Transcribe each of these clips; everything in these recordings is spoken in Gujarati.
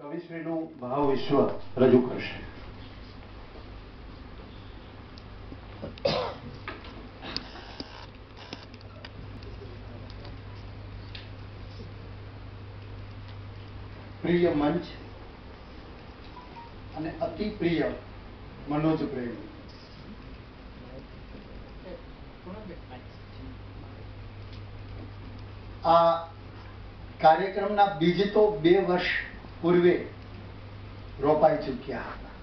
કવિશ્રીનું ભાવ વિશ્વ રજૂ કરશે. પ્રિય મંચ અને અતિ પ્રિય મનોજ પ્રેમ. આ કાર્યક્રમના બીજ તો બે વર્ષ પૂર્વે રોપાઈ ચૂક્યા હતા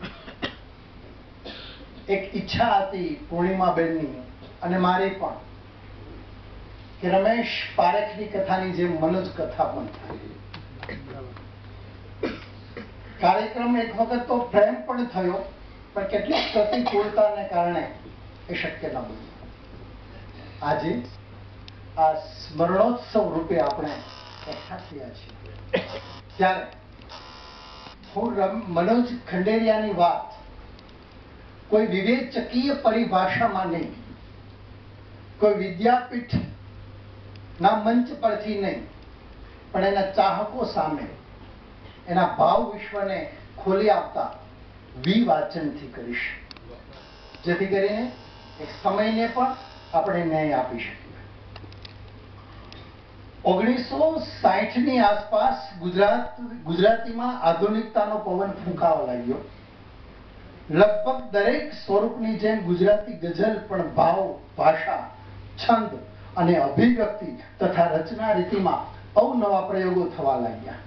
એક ઈચ્છા હતી પૂર્ણિમાબેનની અને મારી પણ કે રમેશ પારેખની કથાની જેમ મનોજ કથા પણ થાય કાર્યક્રમ એક વખત તો પ્રેમ પણ થયો પણ કેટલીક પ્રતિકૂળતાને કારણે એ શક્ય ન બન્યું આજે આ સ્મરણોત્સવ રૂપે આપણે એકઠા થયા છીએ ત્યારે હું મનોજ ખંડેરિયાની વાત કોઈ વિવેચકીય પરિભાષામાં નહીં. કોઈ વિદ્યાપીઠ ના મંચ પરથી નહીં. પણ એના ચાહકો સામે, એના ભાવ વિશ્વને ખોલી આપતા વિવાચનથી કરીશ. જેથી કરીને એક સમયને પણ આપણે ન્યાય આપી શકીએ. ઓગણીસો સાઠની આસપાસ ગુજરાત, ગુજરાતીમાં આધુનિકતાનો પવન ફૂંકાવા લાગ્યો. લગભગ દરેક સ્વરૂપની જેમ ગુજરાતી ગઝલ પણ ભાવ, ભાષા, છંદ અને અભિવ્યક્તિ તથા રચના રીતિમાં અવનવા પ્રયોગો થવા લાગ્યા.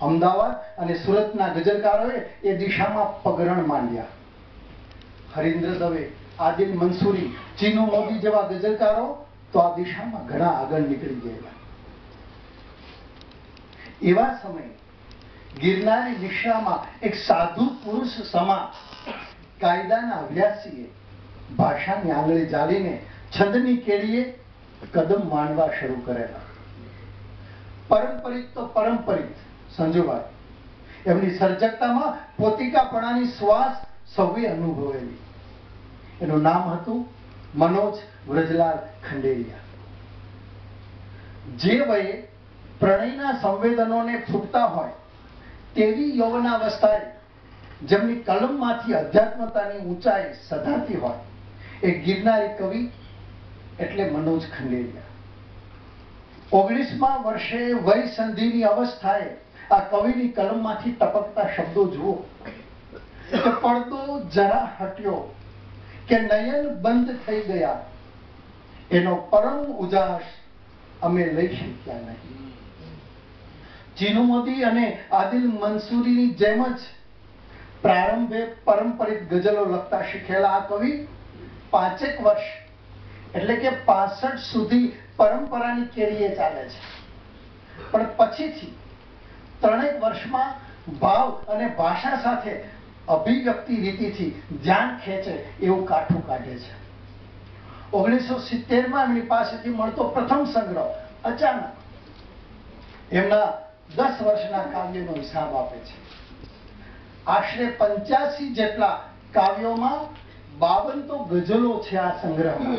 અમદાવાદ અને સુરતના ગઝલકારોએ એ દિશામાં પગરણ માંડ્યા. હરીન્દ્ર દવે, આદિલ મંસૂરી, ચીનુ મોદી જેવા ગઝલકારો તો આ દિશામાં ઘણા આગળ નીકળી ગયેલા. એવા સમયે ગિરનારી દિશામાં એક સાધુ પુરુષ સમા કાયદાના અભ્યાસીએ ભાષાની આંગળી જાળીને છંદની કેળીએ કદમ માંડવા શરૂ કરેલા. પરંપરિત તો પરંપરિત સંજુભાઈ એમની સર્જકતામાં પોતિકાપણાની શ્વાસ સૌએ અનુભવેલી. એનું નામ હતું મનોજ વ્રજલાલ ખંડેરિયા. જે વયે પ્રણયના સંવેદનોને ફૂટતા હોય તેવી યૌવનાવસ્થાએ જેમની કલમમાંથી અધ્યાત્મતાની ઊંચાઈ સધાતી હોય એ ગિરનારી કવિ એટલે મનોજ ખંડેરિયા. ઓગણીસમાં વર્ષે વય સંધિની અવસ્થાએ આ કવિની કલમમાંથી ટપકતા શબ્દો જુઓ. પડદો જરા હટ્યો. કે નયન બંધ થઈ ગયા. એનો પરમ ઉજાસ અમે લઈ શક્યા નહીં. ચીનુ મોદી અને આદિલ મંસૂરીની જેમ જ પ્રારંભે પરંપરિત ગઝલો લખતા શીખેલા આ કવિ પાંચેક વર્ષ એટલે કે પાસઠ સુધી પરંપરાની કેરીએ ચાલે છે. પણ પછીથી ત્રણેક વર્ષમાં ભાવ અને ભાષા સાથે અભિવ્યક્તિ રીતિથી ધ્યાન ખેંચે એવું કાઠું કાઢે છે. ઓગણીસો સિત્તેરમાં એમની પાસેથી મળતો પ્રથમ સંગ્રહ અચાનક એમના દસ વર્ષના કાવ્યનો હિસાબ આપે છે. આશરે પંચ્યાસી જેટલા કાવ્યોમાં બાવન તો ગઝલો છે આ સંગ્રહમાં.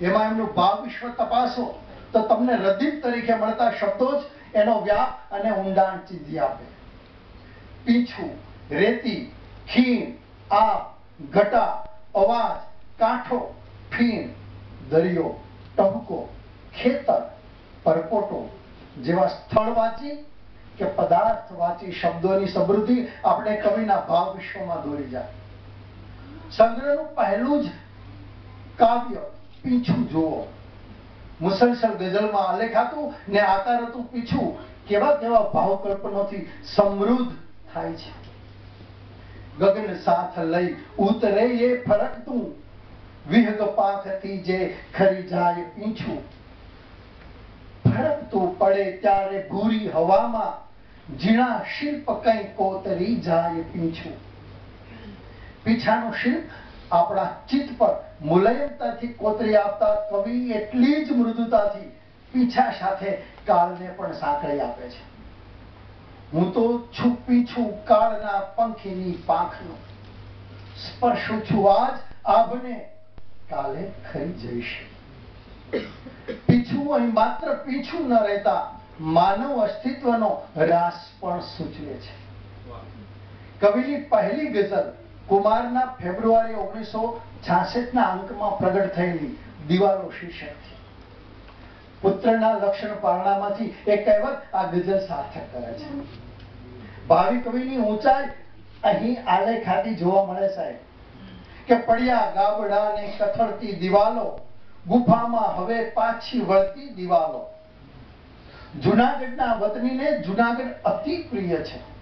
એમાં એમનું ભાવ વિશ્વ તપાસો તો તમને રદીપ તરીકે મળતા શબ્દો જ એનો વ્યાપ અને ઊંડાણ ચીંધી આપે. પીછું રેતી ખીણ આ ઘટા અવાજ, કાંઠો, ફીણ, દરિયો, ટબકો, ખેતર, પરપોટો જેવા સ્થળ વાંચી કે પદાર્થ વાંચી શબ્દોની સમૃદ્ધિ આપણે કવિના ભાવ વિશ્વમાં દોરી જાય. સંગ્રહનું પહેલું જ કાવ્ય પીછું જુઓ. મુસલસલ ગઝલમાં આલેખ હતું ને આકાર હતું પીછું. કેવા કેવા ભાવ કલ્પનોથી સમૃદ્ધ થાય છે. ગગન સાથ લઈ ઉતરે એ ફરકતું. વિહગ પાખથી જે ખરી જાય પીછું ફરકતું પડે ત્યારે ભૂરી હવામાં, ઝીણા શિલ્પ કઈ કોતરી જાય પીછું. પીછાનું શિલ્પ આપણા ચિત્ત પર મુલયમતાથી કોતરી આપતા કવિ એટલી જ મૃદુતાથી પીછા સાથે કાળને પણ સાંકળી આપે છે. હું તો છુપી છું કાળના પંખીની પાંખનો. સ્પર્શું છું આજ આભને કાલે ખરી જઈશ. પીછું અહીં માત્ર પીછું ન રહેતા માનવ અસ્તિત્વનો રાસ પણ સૂચવે છે. કવિની પહેલી ગઝલ કુમારના ફેબ્રુઆરી ઓગણીસો છાસઠ ના અંકમાં પ્રગટ થયેલી દિવાલો શીર્ષકથી પુત્રના લક્ષણ પારણામાંથી એક કહેવત, આ ગઝલ સાર્થક કરે છે. ભાવિ કવિની ઊંચાઈ અહીં આલેખાથી જોવા મળે સાહેબ. કે પડ્યા ગાબડા ને કથળતી દિવાલો, ગુફામાં હવે પાછી વળતી દિવાલો. જુનાગઢના વતનીને જુનાગઢ અતિ પ્રિય છે.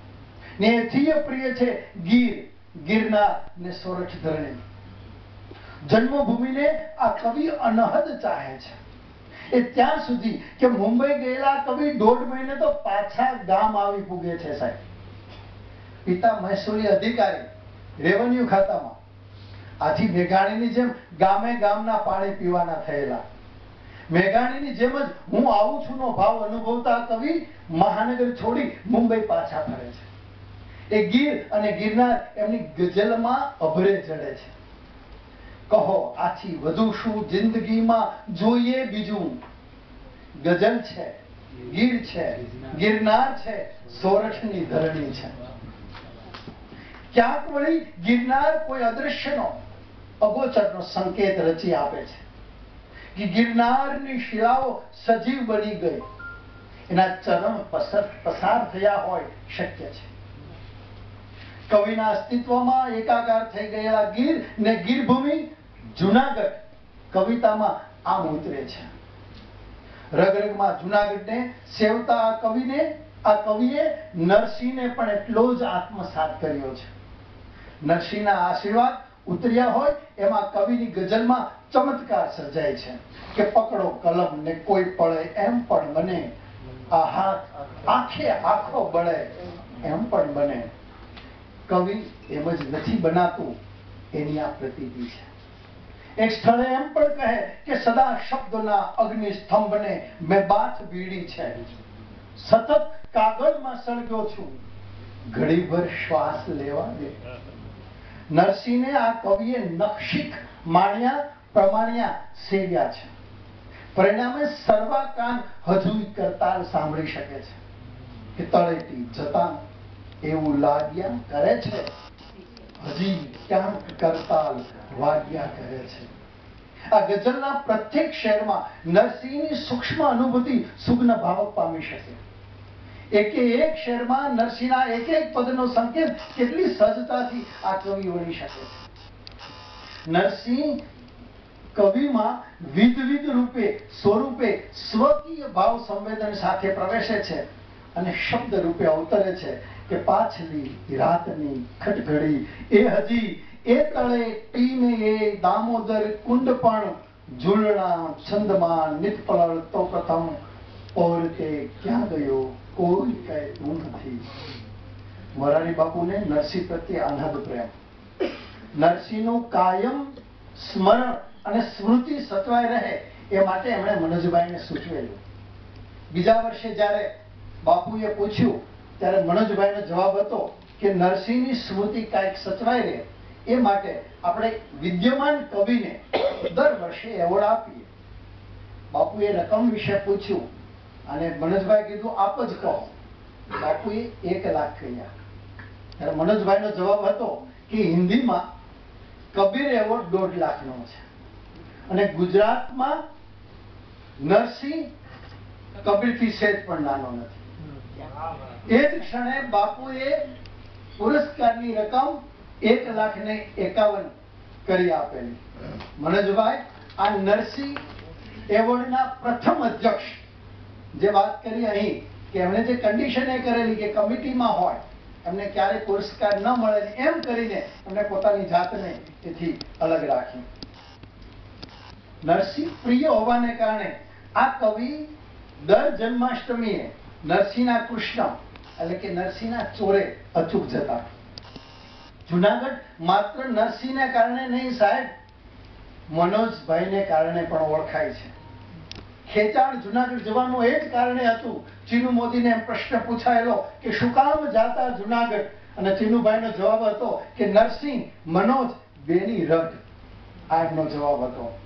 ને એથીય પ્રિય છે ગીર, ગિરનાર ને સોરઠ ધરણી. જન્મભૂમિને આ કવિ અનહદ ચાહે છે. એ ત્યાં સુધી કે મુંબઈ ગયેલા કવિ દોઢ મહિને તો પાછા ગામ આવી પૂગે છે સાહેબ. પિતા મહેસૂલી અધિકારી રેવન્યુ ખાતામાં. આથી મેઘાણીની જેમ ગામે ગામના પાણી પીવાના થયેલા. મેઘાણીની જેમ જ હું આવું છું નો ભાવ અનુભવતા કવિ મહાનગર છોડી મુંબઈ પાછા ફરે છે. એ ગીર અને ગિરનાર એમની ગઝલમાં અભરે ચડે છે. કહો, આથી વધુ શું જિંદગીમાં જોઈએ બીજું? ગઝલ છે, ગીર છે, ગિરનાર છે, સોરઠની ધરણી છે. ક્યાંક વળી ગિરનાર કોઈ અદૃશ્યનો, અગોચરનો સંકેત રચી આપે છે. કે ગિરનારની શિલાઓ સજીવ બની ગઈ. એના ચરણ પસાર પસાર થયા હોય શક્ય છે. કવિના અસ્તિત્વમાં એકાકાર થઈ ગયેલા ગીર ને ગીરભૂમિ જુનાગઢ કવિતામાં આમ ઉતરે છે. રગરગમાં જુનાગઢને સેવતા આ કવિને, આ કવિએ નરસિંહને પણ એટલો જ આત્મસાત કર્યો છે. નરસિંહના આશીર્વાદ ઉતર્યા હોય એમાં કવિની ગઝલમાં ચમત્કાર સર્જાય છે કે પકડો કલમ ને કોઈ પડે એમ પણ બને. આ હાથ આખે આખો બળે એમ પણ બને. કવિ એમ જ નથી બનાતું એની આ પ્રતીતિ છે. એક સ્થળે એમ પણ કહે કે સદા શબ્દના અગ્નિ સ્તંભને મેં બાથ બીડી છે. સતત કાગળમાં સળગ્યો છું. ઘડીભર શ્વાસ લેવા દે. નરસિંહને આ કવિએ નક્ષિક માણ્યા, પ્રમાણ્યા સેવ્યા છે. પરિણામે સર્વાકાન હજુ કરતા સાંભળી શકે છે. કે તળેટી જતા એવું લાગ્યા કરે છે. હજી ક્યાંક કરતાલ વાગ્યા કરે છે. આ ગઝલના પ્રત્યેક શહેરમાં નરસિંહની સૂક્ષ્મ અનુભૂતિ સુગ્ન ભાવક પામી શકે. એકે એક શહેરમાં નરસિંહના એક એક પદનો સંકેત કેટલી સહજતાથી આ કવિ વળી શકે. નરસિંહ કવિમાં વિધવિધ રૂપે, સ્વરૂપે સ્વકીય ભાવ સંવેદન સાથે પ્રવેશે છે. અને શબ્દ રૂપે અવતરે છે કે પાછલી રાતની ખટઘડી. એ હજી એ તળે ટીને એ દામોદર કુંડ પણ ઝૂલણા છંદમાં નિષ્ફળ તો પ્રથમ પૌરતે ક્યાં ગયો? કોઈ કહેતું નથી. મોરારી બાપુને નરસિંહ પ્રત્યે અનહદ પ્રેમ. નરસિંહનું કાયમ સ્મરણ અને સ્મૃતિ સચવાય રહે એ માટે એમણે મનોજભાઈને સૂચવેલું. બીજા વર્ષે જ્યારે બાપુએ પૂછ્યું, ત્યારે મનોજભાઈનો જવાબ હતો કે નરસિંહની સ્મૃતિ કાંઈક સચવાય રહે, એ માટે આપણે વિદ્યમાન કવિને દર વર્ષે એવોર્ડ આપીએ. બાપુએ રકમ વિશે પૂછ્યું અને મનોજભાઈ કીધું, આપ જ કહો. બાપુએ એક લાખ કહ્યા. ત્યારે મનોજભાઈનો જવાબ હતો કે હિન્દીમાં કબીર એવોર્ડ દોઢ લાખનો છે. અને ગુજરાતમાં નરસિંહ કબીરથી સેજ પણ નાનો નથી. એ જ ક્ષણે બાપુએ પુરસ્કારની રકમ એક લાખ ને એકાવન કરી આપેલી. મનોજભાઈ આ નરસિંહ એવોર્ડના પ્રથમ અધ્યક્ષ. જે વાત કરી અહીં, કે એમણે જે કન્ડિશન એ કરેલી કે કમિટીમાં હોય, એમને ક્યારે પુરસ્કાર ન મળે એમ કરીને એમને પોતાની જાતને એથી અલગ રાખી. નરસિંહ પ્રિય હોવાને કારણે આ કવિ દર જન્માષ્ટમીએ નરસિંહના કૃષ્ણ એટલે કે નરસિંહના ચોરે અચૂક જતા. જુનાગઢ માત્ર નરસિંહને કારણે નહીં સાહેબ, મનોજભાઈને કારણે પણ ઓળખાય છે. ખેંચાણ જુનાગઢ જવાનું એ જ કારણે હતું. ચીનુ મોદીને એમ પ્રશ્ન પૂછાયેલો કે શું કામ જાતા જુનાગઢ? અને ચીનુભાઈનો જવાબ હતો કે નરસિંહ, મનોજ, બેની રગ. આ એમનો જવાબ હતો.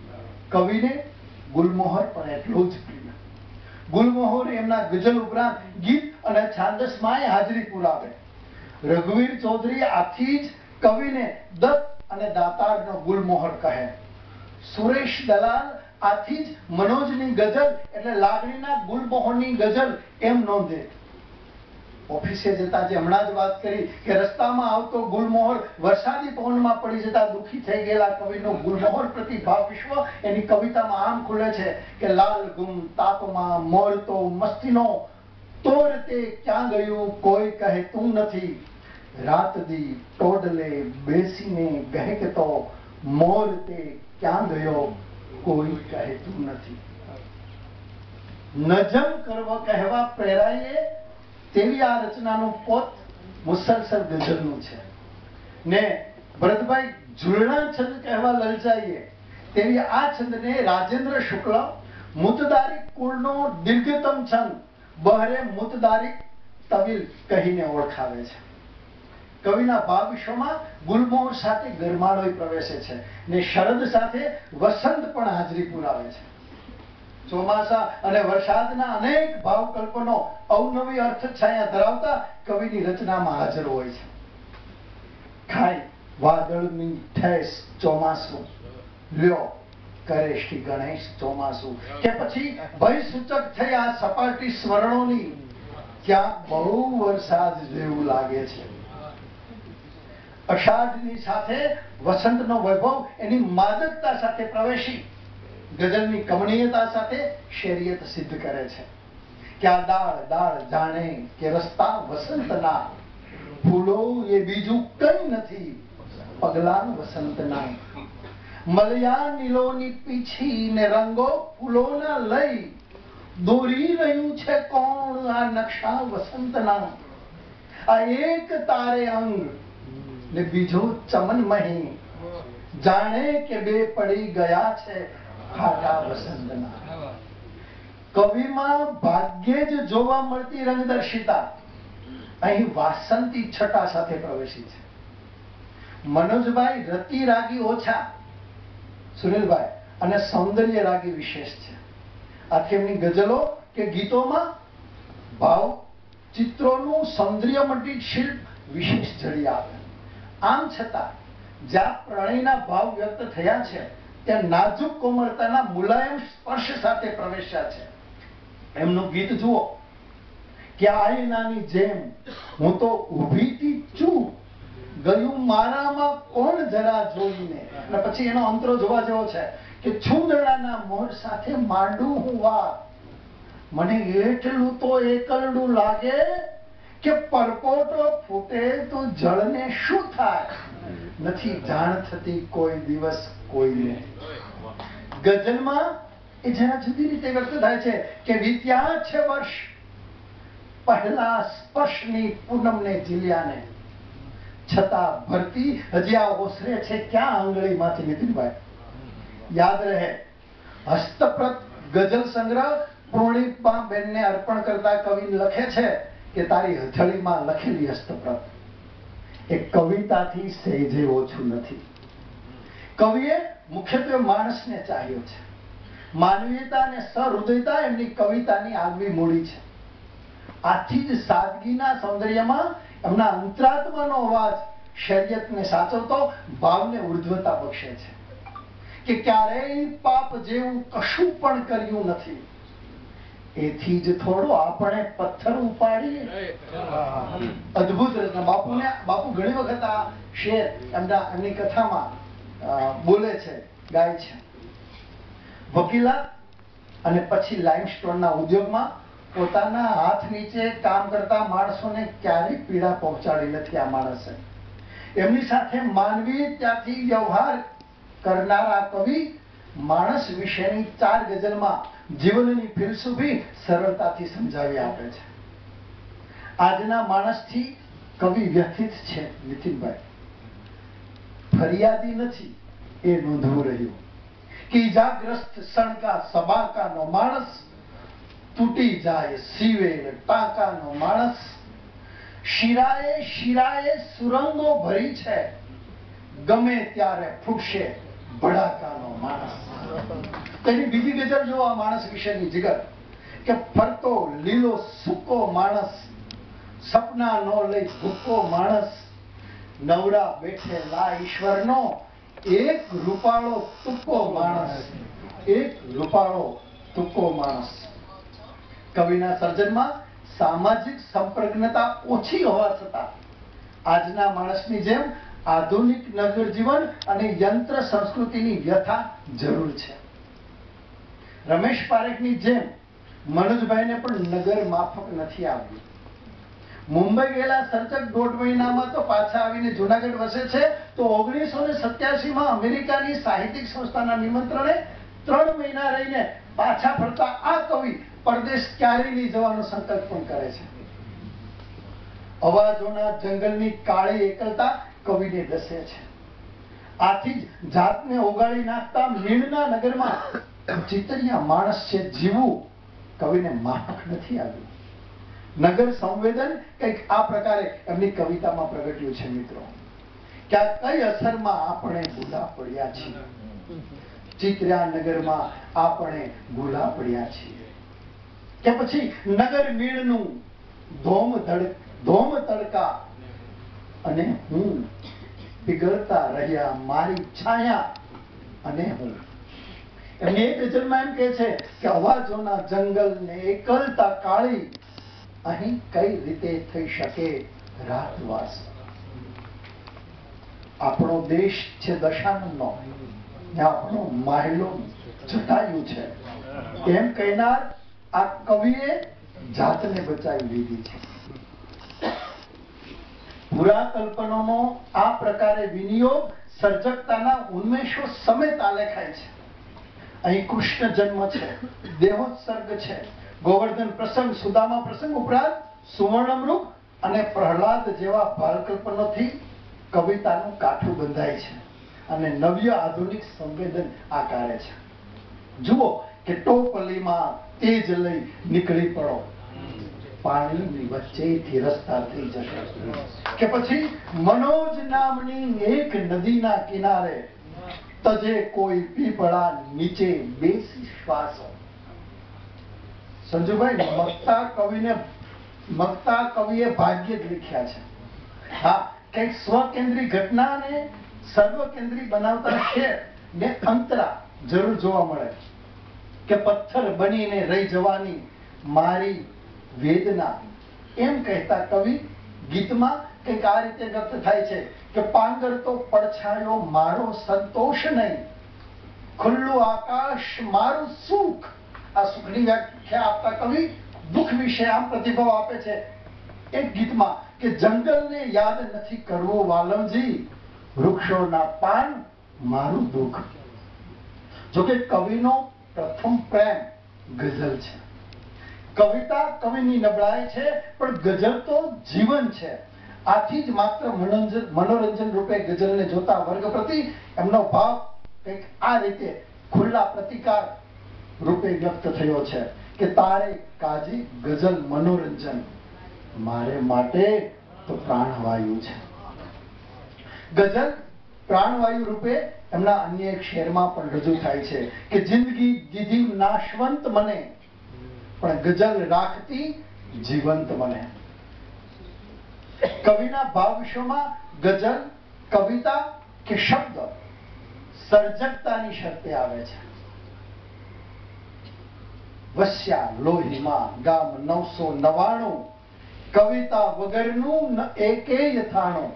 કવિને ગુલમોહર પણ એટલું જ પ્રિય. ગુલમોહર એમના ગઝલ ઉપરાંત ગીત અને છાંદસમાંય હાજરી પુરાવે. રઘુવીર ચૌધરી આથી જ કવિને દત્ત અને દાતારનો ગુલમોહર કહે. સુરેશ દલાલ આથી જ મનોજની ગઝલ એટલે લાગણીના ગુલમોહરની ગઝલ એમ નોંધે. ઓફિસે જતા જે હમણાં જ વાત કરી કે રસ્તામાં આવતો ગુલમોહર વરસાદી પવનમાં પડી જતા દુખી થઈ ગયેલા કવિનો ગુલમોહર પ્રતિભાવ વિશ્વ એની કવિતામાં આમ ખુલે છે કે લાલ ગુમ તાપમાં મોરતો મસ્તીનો, તોર તે ક્યાં ગયું કોઈ કહેતું નથી. રાત દી ટોડલે બેસીને ગહેકતો, મોર તે ક્યાં ગયો કોઈ કહેતું નથી. નજમ કરવો કહેવા પ્રેરાઈએ તેવી આ રચનાનો પોત મુસલસલ ગઝલનું છે. ને ભરતભાઈ ઝૂલણા છંદ કહેવા લલચાઈએ તેવી આ છંદને રાજેન્દ્ર શુક્લ મુતદારિક કુળનો દીર્ઘતમ છંદ બહરે મુતદારિક તવિલ કહીને ઓળખાવે છે. કવિના ભાવ વિશ્વમાં ગુલમોહર સાથે ગરમાળો પ્રવેશે છે ને શરદ સાથે વસંત પણ હાજરી પુરાવે છે. ચોમાસા અને વરસાદના અનેક ભાવ કલ્પનો અવનવી અર્થ છાયા ધરાવતા કવિની રચનામાં હાજર હોય છે. ખાય વાદળની ઠેસ ચોમાસું. લ્યો, કરે શ્રી ગણેશ ચોમાસું. કે પછી ભય સૂચક થઈ આ સપાટી સ્વર્ણોની. ક્યાંક બહુ વરસાદ જેવું લાગે છે. અષાઢની સાથે વસંતનો વૈભવ એની માદકતા સાથે પ્રવેશી. ગઝલની કમણીયતા સાથે શેરિયત સિદ્ધ કરે છે. કે આ દાળ દાળ જાણે કે રસ્તા વસંતના. ફૂલો એ બીજું કઈ નથી પગલાન વસંતના. મલયા નીલોની પીછી ને રંગો ફૂલોના લઈ. દોરી રહ્યું છે કોણ આ નકશા વસંતના? આ એક તારે અંગ ને બીજો ચમન મહી. જાણે કે બે પડી ગયા છે ખાટા વસંતના કવિમાં ભાગ્યે જ જોવા મળતી રંગદર્શિતા અહીં વાસંતી છટા સાથે પ્રવેશી છે. મનોજભાઈ રતિ રાગી ઓછા સુનિલભાઈ અને સૌંદર્ય રાગી વિશેષ છે. આથી એમની ગઝલો કે ગીતોમાં ભાવ ચિત્રોનું સૌંદર્યમંડિત શિલ્પ વિશેષ જડી આવે. આમ છતાં જ્યાં પ્રણયના ભાવ વ્યક્ત થયા છે ત્યાં નાજુક કોમળતાના મુલાયમ સ્પર્શ સાથે પ્રવેશ્યા છે. એમનું ગીત જુઓ. કે આયનાની જેમ હું તો ઊભીથી છું. ગયું મારામાં કોણ જરા જોઈને? અને પછી એનો અંતરો જોવા જેવો છે કે છુંદડાના મોર સાથે માંડું હું વા મને એટલું તો એકલડું લાગે કે પરપોટો ફૂટે તો જળને શું થાય? નથી જાણ થતી કોઈ દિવસ કોઈને ગઝલમાં એ જરા જુદી રીતે વ્યક્ત થાય છે કે વીત્યા છે વર્ષ પહેલા સ્પર્શની પૂનમને જીલ્યાને છતાં ભરતી હજી આ ઓસરે છે ક્યાં આંગળીમાંથી નીતિનભાઈ? યાદ રહે. હસ્તપ્રત, ગઝલ સંગ્રહ પૂર્ણિમા બેનને અર્પણ કરતા કવિ લખે છે કે તારી હથળીમાં લખેલી હસ્તપ્રત. એ કવિતાથી સહેજે ઓછું નથી. કવિએ મુખ્યત્વે માણસને ચાહ્યો છે. માનવીયતા અને સહૃદયતા એમની કવિતાની આગવી મૂડી છે. આથી જ સાદગીના સૌંદર્યમાં એમના અંતરાત્માનો અવાજ શરીયતને સાચવતો ભાવને ઉર્ધ્વતા બક્ષે છે. કે ક્યારેય પાપ જેવું કશું પણ કર્યું નથી. એથી જ થોડો આપણે પથ્થર ઉપાડીએ. અદ્ભુત રચના. બાપુને બાપુ ઘણી વખત આ શેર એમના એમની કથામાં બોલે છે, ગાય છે. વકીલા અને પછી લાઇમસ્ટોનના ઉદ્યોગમાં પોતાના હાથ નીચે કામ કરતા માણસોને ક્યારેય પીડા પહોંચાડી નથી આ માણસે. એમની સાથે માનવી ત્યાંથી વ્યવહાર કરનારા કવિ માણસ વિશેની ચાર ગઝલમાં જીવનની ફિલસુફી સરળતાથી સમજાવી આપે છે. આજના માણસથી કવિ વ્યથિત છે, નીતિનભાઈ. ફરિયાદી નથી, એ નોંધવું રહ્યું. કે ઈજાગ્રસ્ત સણકા સબાકાનો માણસ તૂટી જાય સીવે ટાંકાનો માણસ, શિરાએ શિરાએ સુરંગો ભરી છે, ગમે ત્યારે ફૂટશે ભડાકાનો માણસ. તેની બીજી ગજર જો આ માણસ વિશેની જીગર કે ફરતો લીલો સૂકો માણસ, સપના નો લઈ ભૂકો માણસ નવરા બેઠેલા ઈશ્વરનો એક રૂપાળો તુક્કો માણસ, એક રૂપાળો તુક્કો માણસ. કવિના સર્જનમાં સામાજિક સંપ્રજ્ઞતા ઓછી હોવા છતાં આજના માણસની જેમ આધુનિક નગર જીવન અને યંત્ર સંસ્કૃતિની વ્યથા જરૂર છે. રમેશ પારેખની જેમ મનોજભાઈને પણ નગર માફક નથી આવ્યું. મુંબઈ ગયેલા સર્જક દોઢ મહિનામાં તો પાછા આવીને જુનાગઢ વસે છે. તો ઓગણીસો ને સત્યાસીમાં અમેરિકાની સાહિત્યિક સંસ્થાના નિમંત્રણે ત્રણ મહિના રહીને પાછા ફરતા આ કવિ પરદેશ ક્યારે નહીં જવાનો સંકલ્પ પણ કરે છે. અવાજોના જંગલની કાળી એકલતા કવિને દસે છે. આથી જ જાતને ઓગાળી નાખતા મીણના નગરમાં ચિતરિયા માણસ છે જીવવું કવિને માફક નથી આવ્યું. નગર સંવેદન કંઈક આ પ્રકારે એમની કવિતામાં પ્રગટ્યું છે મિત્રો. કે આ કઈ અસરમાં આપણે ભૂલા પડ્યા છીએ? ચિત્ર્યા નગરમાં આપણે ભૂલા પડ્યા છીએ. કે પછી નગર મીણનું ધોમ ધડ ધોમ તડકા અને હું પીગળતા રહ્યા, મારી છાયા અને હું. એમની એક ગઝલમાં એમ કહે છે કે અવાજોના જંગલને એકલતા કાળી અહીં કઈ રીતે થઈ શકે રાતવાસ? આપણો દેશ છે દશાનંદનો ને આપણો માહેલો જટાયું છે. એમ કહેનાર આ કવિએ જાતને બચાવી લીધી છે. પુરાકલ્પનાનો આ પ્રકારે વિનિયોગ સર્જકતાના ઉન્મેષો સમેત આલેખાય છે. અહીં કૃષ્ણ જન્મ છે, દેહોત્સર્ગ છે ગોવર્ધન પ્રસંગ, સુદામા પ્રસંગ ઉપરાંત સુવર્ણમૃગ અને પ્રહલાદ જેવા બાળકલ્પનોથી કવિતાનું કાઠું બંધાય છે અને નવ્ય આધુનિક સંવેદન આકારે છે. જુઓ કે ટોપલીમાં તેજ લઈ નીકળી પડો. પાણીની વચ્ચેથી રસ્તા થઈ જશે. કે પછી મનોજ નામની એક નદીના કિનારે તજે કોઈ પીપળા નીચે બેસી શ્વાસો. સંજુભાઈ, મક્તા કવિને, મક્તા કવિએ ભાગ્ય જ લખ્યા છે. હા, કંઈક સ્વકેન્દ્રી ઘટનાને સર્વકેન્દ્રી બનાવતા છે ને અંતરા જરૂર જોવા મળે. કે પથ્થર બનીને રહી જવાની મારી વેદના. એમ કહેતા કવિ ગીતમાં કંઈક આ રીતે વ્યક્ત થાય છે કે પાંદર તો પડછાયો મારો સંતોષ નહીં. ખુલ્લું આકાશ મારું સુખ આ સુખની વ્યાખ્યા આપતા કવિ દુઃખ વિશે આમ પ્રતિભાવ આપે છે. એક ગીતમાં કે જંગલને યાદ નથી કરવો વાલમજી, વૃક્ષોના પાન મારું દુઃખ. જોકે કવિનો પ્રથમ પ્રેમ ગઝલ છે. કવિતા કવિની નબળાઈ છે, પણ ગઝલ તો જીવન છે. આથી જ માત્ર મનોરંજન મનોરંજન રૂપે ગઝલને જોતા વર્ગ પ્રતિ એમનો ભાવ કંઈક આ રીતે ખુલ્લા પ્રતિકાર રૂપે વ્યક્ત થયો છે કે તારે કાજી ગઝલ મનોરંજન મારે માટે તો પ્રાણવાયુ છે. ગઝલ પ્રાણવાયુ રૂપે એમના અન્ય એક શેરમાં પણ રજૂ થાય છે કે જિંદગી દીધી નાશવંત મને, પણ ગઝલ રાખતી જીવંત મને. કવિના ભાવ વિશ્વમાં ગઝલ, કવિતા કે શબ્દ સર્જકતાની શરતે આવે છે. વસ્યા લોહીમાં, ગામ નવસો નવાણું કવિતા વગરનું ન એકેય થાણું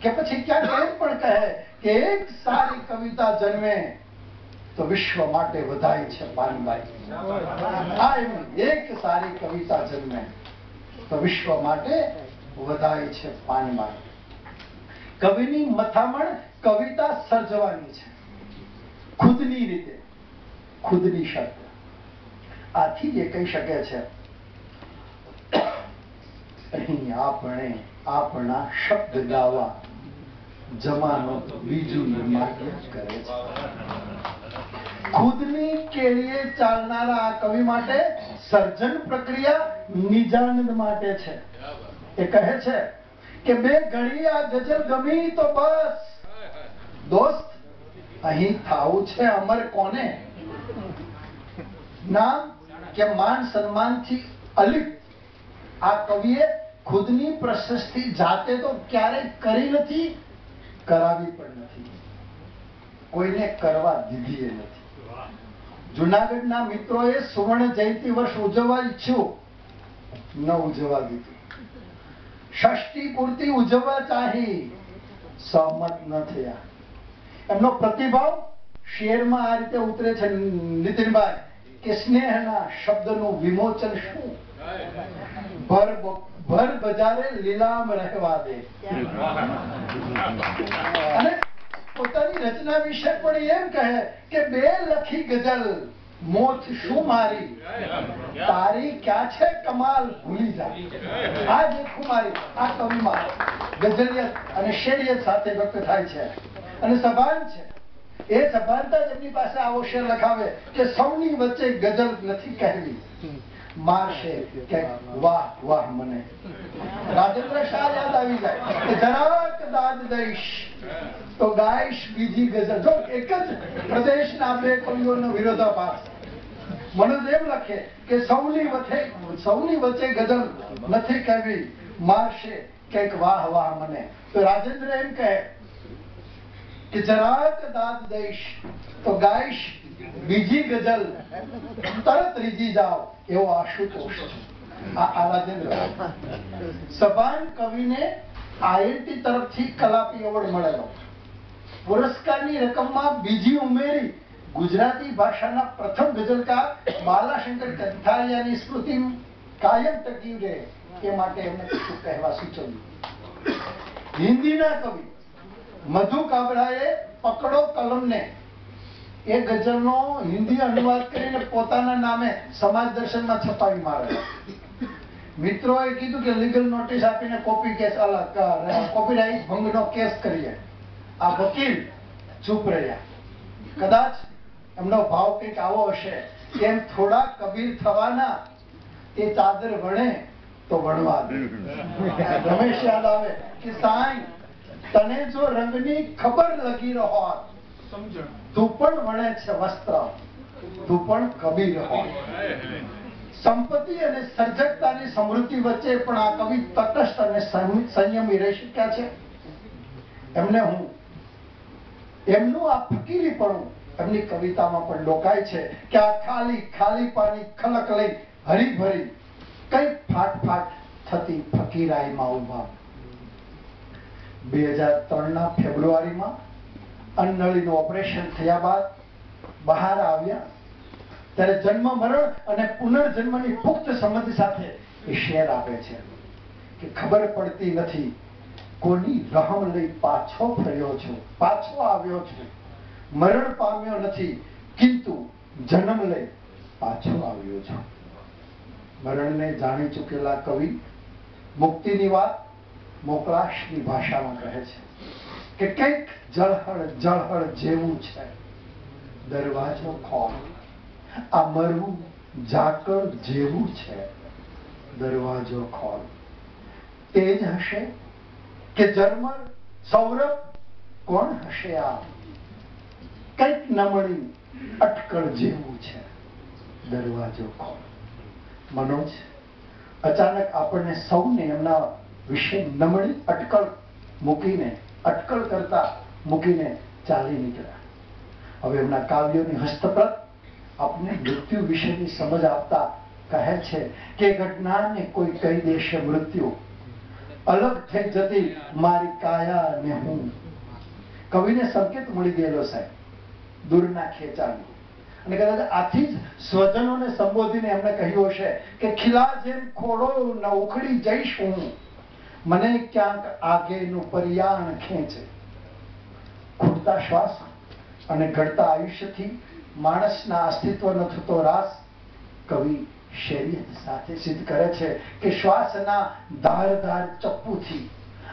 કે પછી ક્યાંક એમ પણ કહે કે એક સારી કવિતા જન્મે તો વિશ્વ માટે વધાય છે પાનબાઈ આ એમની એક સારી કવિતા જન્મે તો વિશ્વ માટે વધાય છે પાનબાઈ કવિની મથામણ કવિતા સર્જવાની છે. ખુદની રીતે, ખુદની શબ્દ આથી જે કહી શકે છે આપણે આપણા શબ્દ ગાવા જમાનો બીજું કરે છે. ખુદની કેળીએ ચાલનારા આ કવિ માટે સર્જન પ્રક્રિયા નિજાનંદ માટે છે. એ કહે છે કે બે ઘડી આ ગઝલ ગમી તો બસ. દોસ્ત, અહીં થાવું છે અમર કોને? નામ કે માન સન્માનથી અલિપ્ત આ કવિએ ખુદની પ્રશસ્તિ જાતે તો ક્યારેય કરી નથી, કરાવી પણ નથી. કોઈને કરવા દીધી નથી. જુનાગઢના મિત્રોએ સુવર્ણ જયંતિ વર્ષ ઉજવવા ઈચ્છ્યું, ન ઉજવવા દીધું. ષષ્ઠી પૂર્તિ ઉજવવા ચાહી, સહમત ન થયા. એમનો પ્રતિભાવ શેરમાં આ રીતે ઉતરે છે, નીતિનભાઈ? કે સ્નેહના શબ્દનું વિમોચન શું? ભર ભર બજારે લીલામ રહેવા દે. અને પોતાની રચના વિશે પણ એમ કહે કે બે લખી ગઝલ, મોત શું મારી? તારી ક્યાં છે કમાલ? ભૂલી જા. આ દેખું મારી આ કવિમાં ગઝલિયત અને શેરિયત સાથે વ્યક્ત થાય છે. અને સભાન છે. એ સભાનતા જ એમની પાસે આવો શેર લખાવે કે સૌની વચ્ચે ગઝલ નથી કહેવી. મારશે કે વાહ વાહ મને. રાજેન્દ્ર શાહ યાદ આવી જાય કે જરાક દાદ દઈશ તો ગાઈશ બીજી ગઝલ. જો એક જ પ્રદેશના બે કવિઓનો વિરોધાભાસ. મનોજ એમ લખે કે સૌની વચ્ચે સૌની વચ્ચે ગઝલ નથી કહેવી. મારશે કંઈક વાહ વાહ મને. તો રાજેન્દ્ર એમ કહે કે જરાક દાદ દઈશ તો ગાઈશ, બીજી ગઝલ. તરત રીજી જાઓ. એવો આશુતોષ આ આ સભાન કવિને આઈઆઈટી તરફથી કલાપી એવોર્ડ મળેલો. પુરસ્કારની રકમમાં બીજી ઉમેરી ગુજરાતી ભાષાના પ્રથમ ગઝલકાર બાલાશંકર કંથારિયાની સ્મૃતિ કાયમ ટકી રહે. એ માટે એમને કહેવા સૂચવ્યું. હિન્દીના કવિ મધુ કાબડાએ પકડો કલમને. એ ગઝલનો હિન્દી અનુવાદ કરીને પોતાના નામે સમાજ દર્શનમાં છપાવી મારે. મિત્રોએ કીધું કે લીગલ નોટિસ આપીને કોપી કેસ અલગ કોપીરાઇટ ભંગનો કેસ કરીએ. આ વકીલ ચૂપ રહ્યા. કદાચ એમનો ભાવ કંઈક આવો હશે. એમ થોડા કબીર થવાના એ ચાદર વણે તો વણવા દે. રમેશ યાદ આવે કે સાંઈ તને જો રંગની ખબર લગી રહો તું પણ વણે છે વસ્ત્ર તું પણ કબીર હો સંપત્તિ અને સર્જકતાની સમૃદ્ધિ વચ્ચે પણ આ કવિ તટસ્થ અને સંયમી રહી શક્યા છે. એમને હું એમનું આ ફકીરીપણું એમની કવિતામાં પણ ડોકાય છે કે આ ખાલી ખાલી પાની ખલક લઈ હરી ભરી કઈ ફાટ ફાટ થતી ફકીરાઈમાં ઊભા બે હજાર ત્રણના ફેબ્રુઆરીમાં અન્નળીનું ઓપરેશન થયા બાદ બહાર આવ્યા. ત્યારે જન્મ મરણ અને પુનર્જન્મની પુખ્ત સંમતિ સાથે એ શેર આપે છે કે ખબર પડતી નથી કોની રહમ લઈ પાછો ફર્યો છું, પાછો આવ્યો છું. મરણ પામ્યો નથી, કિંતુ જન્મ લઈ પાછો આવ્યો છું. મરણને જાણી ચૂકેલા કવિ મુક્તિની વાત મોકળાશની ભાષામાં કહે છે કે કંઈક જળહળ જળહળ જેવું છે. દરવાજો ખોલ. આ મરવું ઝાકળ જેવું છે. દરવાજો ખોલ. તે જ હશે કે જર્મર સૌરભ? કોણ હશે આ? કંઈક નમણી અટકળ જેવું છે. દરવાજો ખોલ. મનોજ, અચાનક આપણને સૌને એમના વિશે નમણી અટકળ મૂકીને, અટકળ કરતા મૂકીને ચાલી નીકળ્યા. હવે એમના કાવ્યોની હસ્તપ્રત આપને મૃત્યુ વિશેની સમજ આપતા કહે છે કે ઘટનાને કોઈ કહી દેશે મૃત્યુ. અલગ થઈ જતી મારી કાયા ને હું. કવિને સંકેત મળી ગયેલો સાહેબ, દૂરના ખેંચાણનો. અને કદાચ આથી જ સ્વજનોને સંબોધીને એમણે કહ્યું હશે કે ખીલા જેમ ખોડો ન ઉખડી જઈશ હું. મને ક્યાંક આગેનું પરિયાણ ખેંચે. ખૂટતા શ્વાસ અને ઘડતા આયુષ્યથી માણસના અસ્તિત્વનો થતો રાસ કવિ શેરિયત સાથે સિદ્ધ કરે છે કે શ્વાસના ધારધાર ચપ્પુથી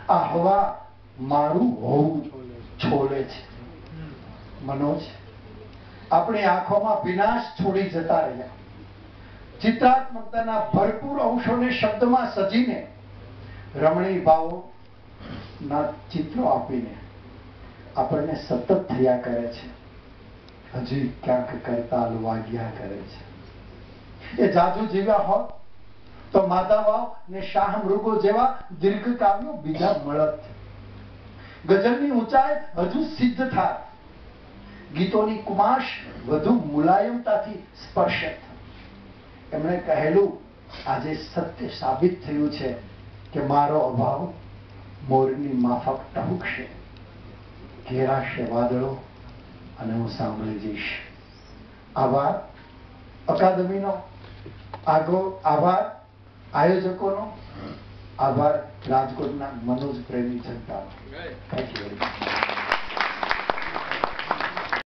આ હવા મારું હોવું છોલે છે. મનોજ, આપણી આંખોમાં વિનાશ છોડી જતા રહ્યા. ચિત્રાત્મકતાના ભરપૂર અંશોને શબ્દમાં સજીને રમણીય ભાવો ના ચિત્રો આપીને આપણને સતત થયા કરે છે. હજી ક્યાંક કરતાલ વાગ્યા કરે છે. એ જાજુ જીવ્યા હોત તો માધાવાવ ને શાહ મૃગો જેવા દીર્ઘ કાવ્યો બીજા મળત ગઝલની ઊંચાઈ હજુ સિદ્ધ થાય. ગીતોની કુમાશ વધુ મુલાયમતાથી સ્પર્શક એમણે કહેલું, આજે સત્ય સાબિત થયું છે. કે મારો અભાવ મોરની માફક ટહુકશે ઘેરાશે વાદળો અને હું સાંભળી જઈશ. આભાર. અકાદમીનો આગો આભાર. આયોજકોનો આભાર. રાજકોટના મનોજ પ્રેમી જનતાનો. Thank you very much